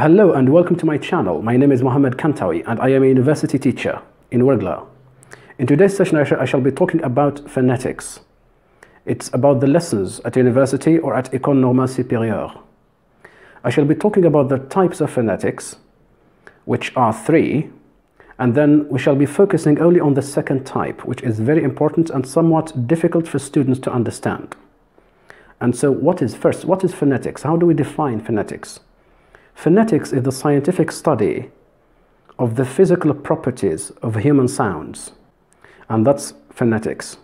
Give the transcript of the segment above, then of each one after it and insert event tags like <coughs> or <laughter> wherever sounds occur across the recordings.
Hello and welcome to my channel. My name is Mohammed Kantaoui and I am a university teacher in Ouargla. In today's session I shall be talking about phonetics. It's about the lessons at university or at École Normale Supérieure. I shall be talking about the types of phonetics, which are three, and then we shall be focusing only on the second type, which is very important and somewhat difficult for students to understand. And so what is first, what is phonetics? How do we define phonetics? Phonetics is the scientific study of the physical properties of human sounds, and that's phonetics.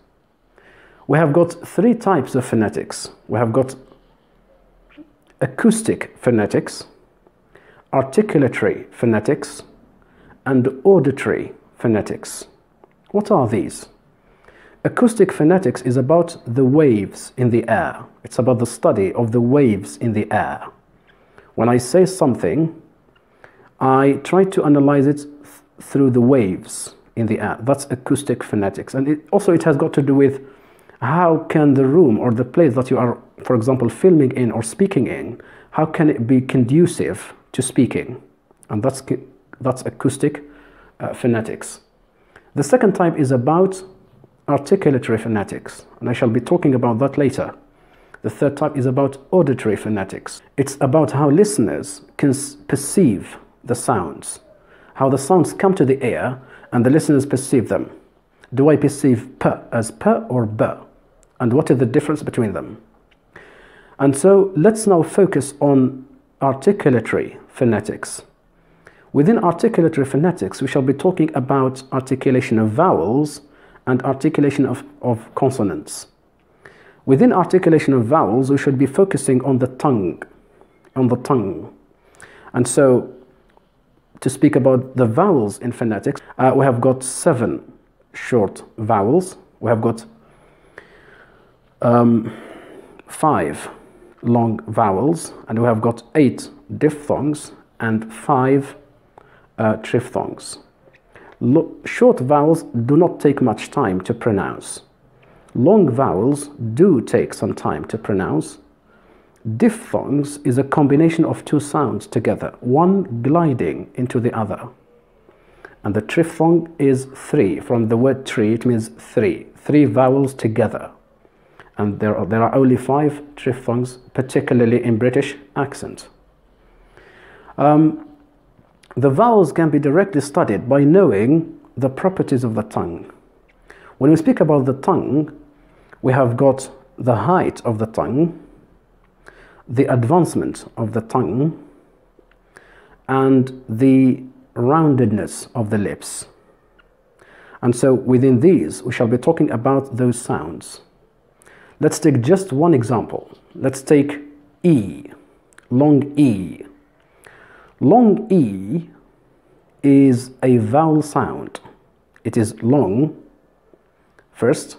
We have got three types of phonetics. We have got acoustic phonetics, articulatory phonetics, and auditory phonetics. What are these? Acoustic phonetics is about the waves in the air. It's about the study of the waves in the air. When I say something, I try to analyze it th through the waves in the air. That's acoustic phonetics. And it, also it has got to do with how can the room or the place that you are, for example, filming in or speaking in, how can it be conducive to speaking? And that's, that's acoustic uh, phonetics. The second type is about articulatory phonetics, and I shall be talking about that later. The third type is about auditory phonetics. It's about how listeners can perceive the sounds, how the sounds come to the ear and the listeners perceive them. Do I perceive p as p or b? And what is the difference between them? And so let's now focus on articulatory phonetics. Within articulatory phonetics, we shall be talking about articulation of vowels and articulation of, of consonants. Within articulation of vowels, we should be focusing on the tongue, on the tongue. And so, to speak about the vowels in phonetics, uh, we have got seven short vowels. We have got um, five long vowels, and we have got eight diphthongs and five uh, triphthongs. Lo short vowels do not take much time to pronounce. Long vowels do take some time to pronounce. Diphthongs is a combination of two sounds together, one gliding into the other. And the triphthong is three. From the word tree, it means three. Three vowels together. And there are, there are only five triphthongs, particularly in British accent. Um, the vowels can be directly studied by knowing the properties of the tongue. When we speak about the tongue, we have got the height of the tongue, the advancement of the tongue, and the roundedness of the lips. And so within these, we shall be talking about those sounds. Let's take just one example. Let's take E, long E. Long E is a vowel sound. It is long first,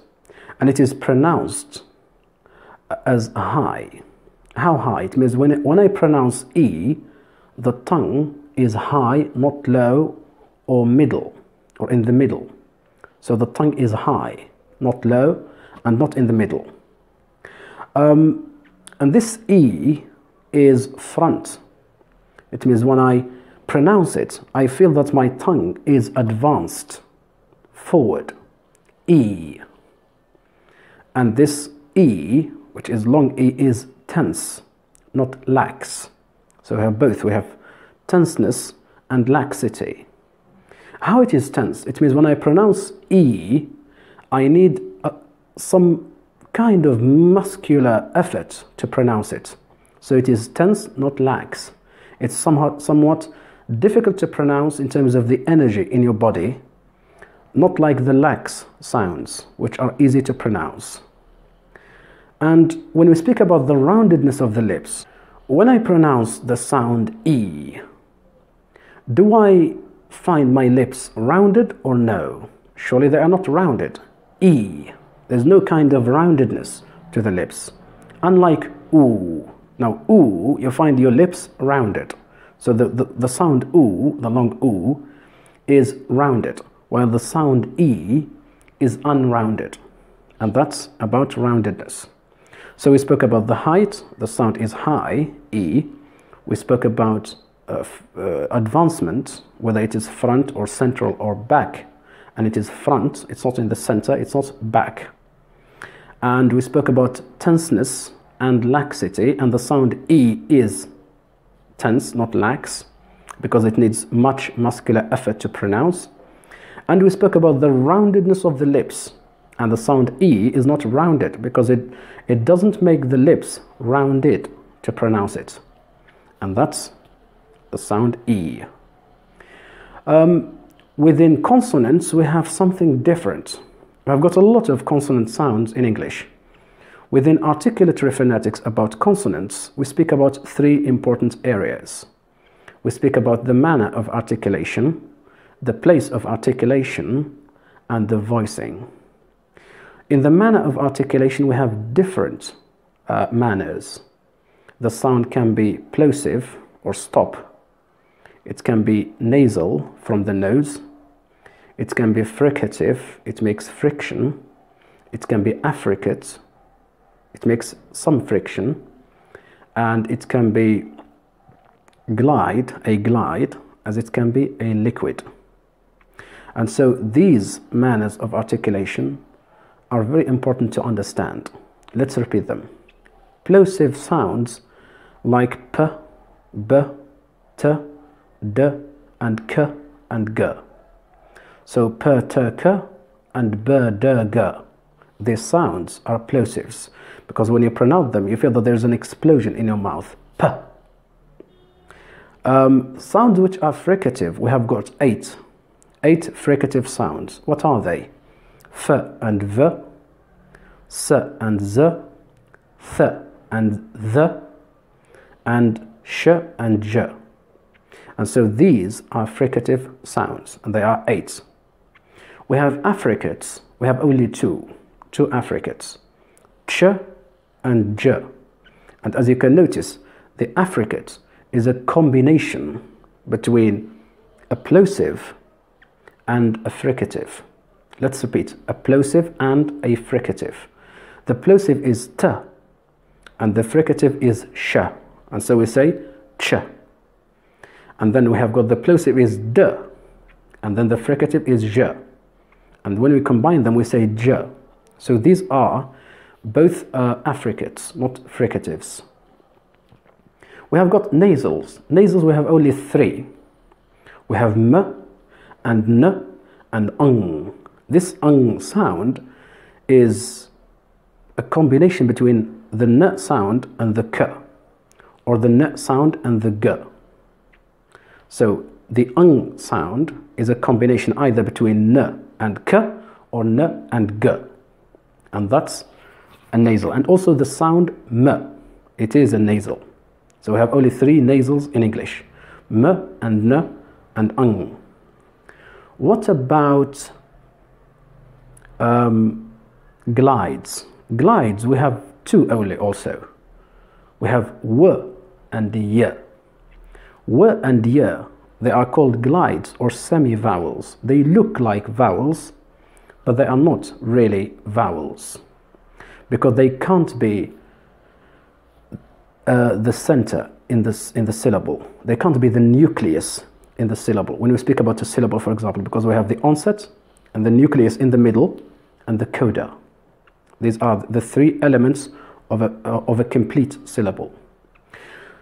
and it is pronounced as high. How high? It means when, it, when I pronounce E, the tongue is high, not low or middle, or in the middle. So the tongue is high, not low, and not in the middle. Um, and this E is front. It means when I pronounce it, I feel that my tongue is advanced, forward. E. And this E, which is long E, is tense, not lax. So we have both. We have tenseness and laxity. How it is tense? It means when I pronounce E, I need uh, some kind of muscular effort to pronounce it. So it is tense, not lax. It's somehow, somewhat difficult to pronounce in terms of the energy in your body, not like the lax sounds, which are easy to pronounce. And when we speak about the roundedness of the lips, when I pronounce the sound E, do I find my lips rounded or no? Surely they are not rounded. E. There's no kind of roundedness to the lips. Unlike oo. Now, oo, you find your lips rounded. So the, the, the sound oo, the long oo, is rounded, while the sound E is unrounded. And that's about roundedness. So we spoke about the height, the sound is high, E. We spoke about uh, uh, advancement, whether it is front or central or back, and it is front, it's not in the center, it's not back. And we spoke about tenseness and laxity, and the sound E is tense, not lax, because it needs much muscular effort to pronounce. And we spoke about the roundedness of the lips, and the sound E is not rounded because it, it doesn't make the lips rounded to pronounce it. And that's the sound E. Um, within consonants, we have something different. I've got a lot of consonant sounds in English. Within articulatory phonetics about consonants, we speak about three important areas. We speak about the manner of articulation, the place of articulation, and the voicing. In the manner of articulation, we have different uh, manners. The sound can be plosive or stop. It can be nasal from the nose. It can be fricative, it makes friction. It can be affricate, it makes some friction. And it can be glide, a glide, as it can be a liquid. And so these manners of articulation are very important to understand. Let's repeat them. Plosive sounds like p, b, t, d, and k and g. So p, t, k, and b, d, g. These sounds are plosives because when you pronounce them, you feel that there's an explosion in your mouth. P. Um, sounds which are fricative, we have got eight. Eight fricative sounds. What are they? f and v, s and z, th and the, and sh and j. And so these are fricative sounds, and they are eight. We have affricates, we have only two, two affricates, ch and j. And as you can notice, the affricate is a combination between a plosive and a fricative. Let's repeat, a plosive and a fricative. The plosive is t, and the fricative is sh. And so we say ch. And then we have got the plosive is d, and then the fricative is j. And when we combine them, we say j. So these are both uh, affricates, not fricatives. We have got nasals. Nasals we have only three. We have m and n and ng. This ng sound is a combination between the n sound and the k, or the n sound and the g. So the ng sound is a combination either between n and k or n and g. And that's a nasal. And also the sound m, it is a nasal. So we have only three nasals in English, m and n and ng. What about um, glides? Glides, we have two only also. We have w and y. W and y, they are called glides or semi-vowels. They look like vowels, but they are not really vowels because they can't be uh, the center in, this, in the syllable. They can't be the nucleus in the syllable. When we speak about a syllable, for example, because we have the onset and the nucleus in the middle and the coda. These are the three elements of a, uh, of a complete syllable.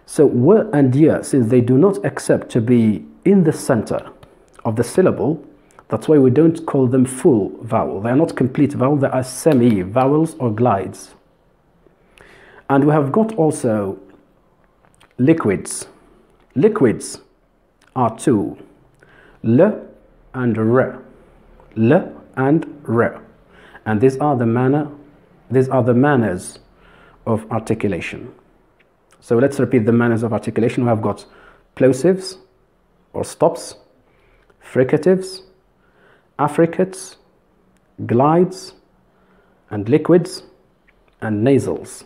So w and y, since they do not accept to be in the center of the syllable, that's why we don't call them full vowel. They are not complete vowel, they are semi-vowels or glides. And we have got also liquids. Liquids are two, l and r. L and r. And these are the manner, these are the manners of articulation. So let's repeat the manners of articulation. We have got plosives or stops, fricatives, affricates, glides, and liquids, and nasals.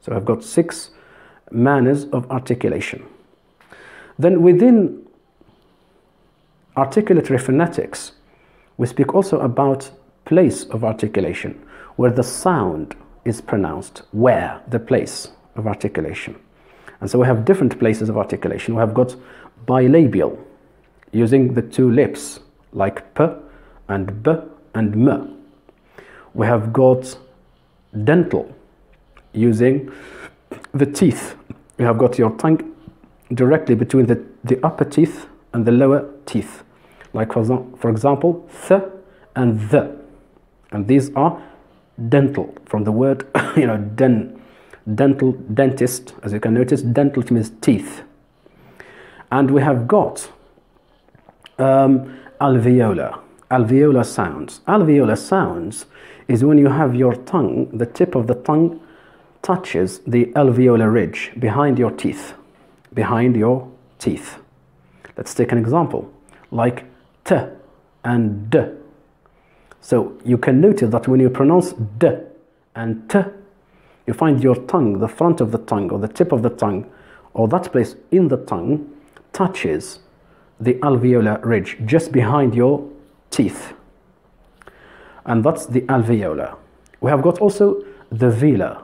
So I've got six manners of articulation. Then within articulatory phonetics, we speak also about place of articulation, where the sound is pronounced, where, the place of articulation. And so we have different places of articulation. We have got bilabial, using the two lips, like p and b and m. We have got dental, using the teeth. You have got your tongue directly between the, the upper teeth and the lower teeth. Like for, for example, th and the. And these are dental, from the word, <coughs> you know, den, dental, dentist. As you can notice, dental means teeth. And we have got um, alveolar, alveolar sounds. Alveolar sounds is when you have your tongue, the tip of the tongue touches the alveolar ridge behind your teeth, behind your teeth. Let's take an example, like t and d. So you can notice that when you pronounce d and t, you find your tongue, the front of the tongue or the tip of the tongue, or that place in the tongue touches the alveolar ridge just behind your teeth. And that's the alveolar. We have got also the velar.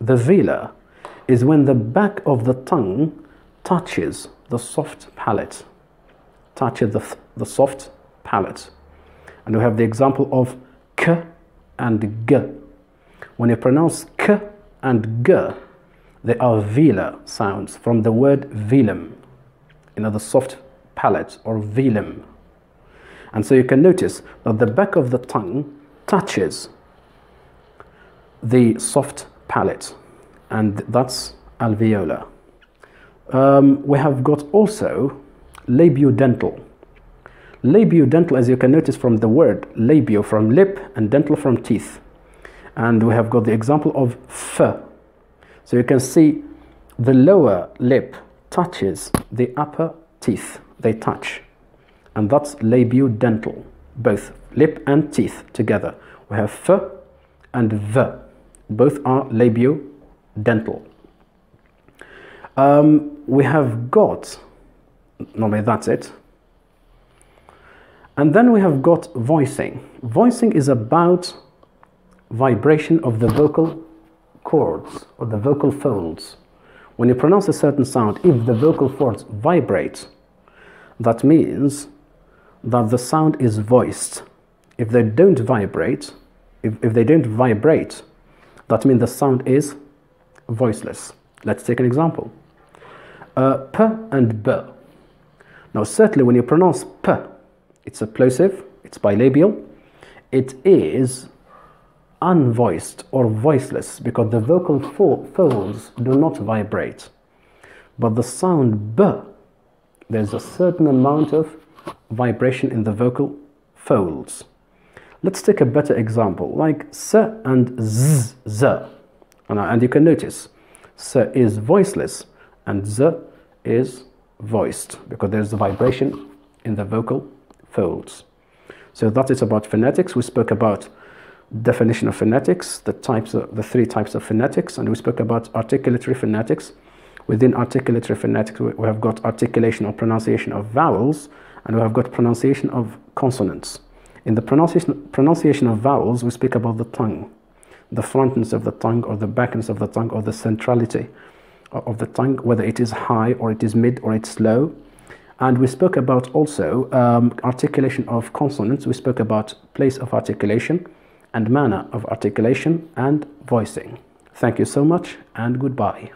The velar is when the back of the tongue touches the soft palate, touches the, the soft palate. And we have the example of k and g. When you pronounce k and g, they are velar sounds from the word velum, you know, the soft palate or velum. And so you can notice that the back of the tongue touches the soft palate, and that's alveolar. Um, we have got also labiodental. Labiodental, as you can notice from the word labio from lip and dental from teeth. And we have got the example of f. So you can see the lower lip touches the upper teeth. They touch. And that's labiodental, both lip and teeth together. We have f and v. Both are labiodental. Um, we have got, normally that's it. And then we have got voicing. Voicing is about vibration of the vocal cords or the vocal folds. When you pronounce a certain sound, if the vocal folds vibrate, that means that the sound is voiced. If they don't vibrate, if, if they don't vibrate, that means the sound is voiceless. Let's take an example. Uh, p and b. Now, certainly when you pronounce p, it's a plosive, it's bilabial. It is unvoiced or voiceless because the vocal folds do not vibrate. But the sound b, there's a certain amount of vibration in the vocal folds. Let's take a better example, like s and z, z. And you can notice, s is voiceless and z is voiced because there's a vibration in the vocal folds. So that is about phonetics. We spoke about definition of phonetics, the types of the three types of phonetics, and we spoke about articulatory phonetics. Within articulatory phonetics, we have got articulation or pronunciation of vowels, and we have got pronunciation of consonants. In the pronunciation, pronunciation of vowels, we speak about the tongue, the frontness of the tongue, or the backness of the tongue, or the centrality of the tongue, whether it is high, or it is mid, or it's low. And we spoke about also um, articulation of consonants. We spoke about place of articulation and manner of articulation and voicing. Thank you so much and goodbye.